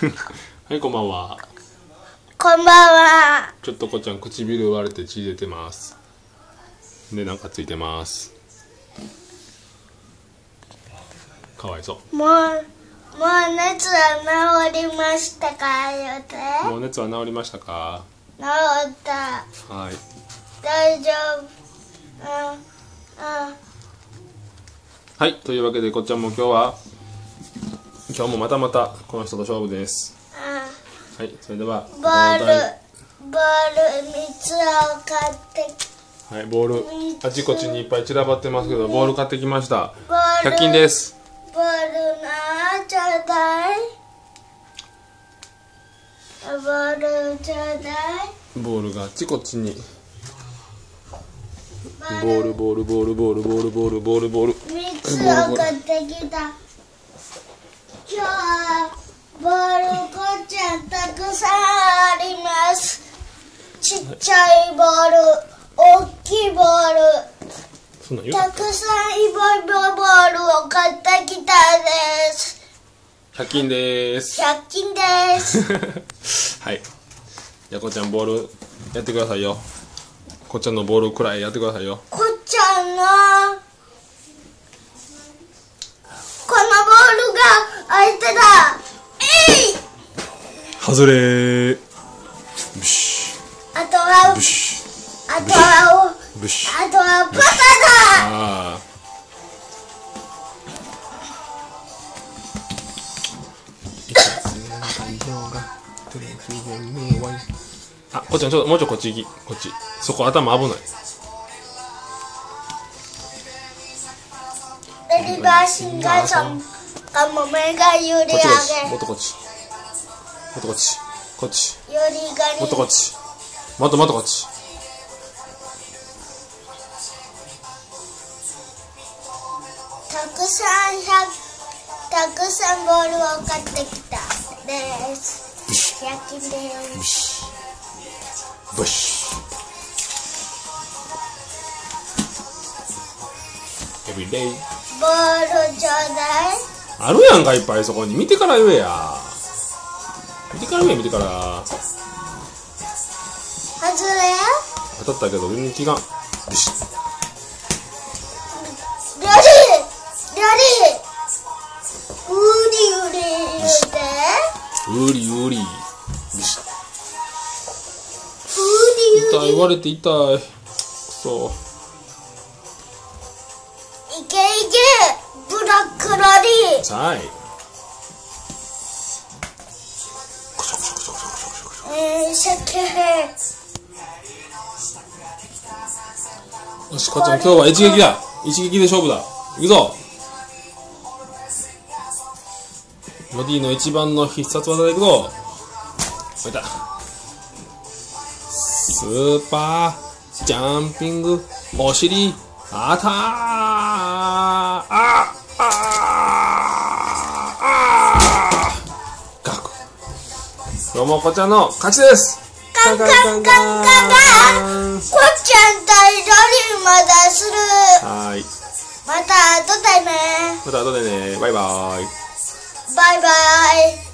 はいこんばんはこんばんは。ちょっとこっちゃん唇割れて血出てますでなんかついてますかわいそもう、もう熱は治りましたか言うて？うもう熱は治りましたか？治った。はい大丈夫。うん。うん。はいというわけでこっちゃんも今日は今日もまたまたこの人と勝負です。はいそれではボール、ボール3つを買ってき。はいボール。あちこちにいっぱい散らばってますけどボール買ってきました。ボール。100均です。ボールなちょうだい。ボールちょうだい。ボールがあちこちに。ボボールボールボールボールボールボールボールボール。3つを買ってきた。今日はボールこっちゃんたくさんあります。ちっちゃいボール、大きいボール、たくさんいろいろボールを買ってきたです。100均です100均です。はいじゃあこっちゃんボールやってくださいよこっちゃんのボールくらいやってくださいよこっちゃんの外れ。ーブシあとはブシ。あとはブシ。あとはパタだ。あああ、こっちゃんちょっともうちょいこっち行き。こっち。そこ頭危ない。レリバーシンガーさんかも目が揺れ上もっとこっちもっとこっち。こっち。げよりがもっとこりっち。もっともっとこっち。たくさん100たくさんボールを買ってきた。です。100均です。ブシエビデイボールちょうだいあるやんかいっぱいそこに見てから言えや見てから見てから。外れ？当たったけど全然違うビシッラリーラリーウリウリ言うてウリウリビシッウリウリ痛い割れて痛い。くそ。いけいけ。ブラックラリー。はい。えー、シャケよしこっちゃん今日は一撃だ。一撃で勝負だ。行くぞ。ボディの一番の必殺技でいくぞ。おいた。スーパージャンピングお尻アターあどうもこちゃんの勝ちです。カンカンカンカンカンこっちゃんとロリーまだするはいまた後でねまた後でねバイバイバイバイ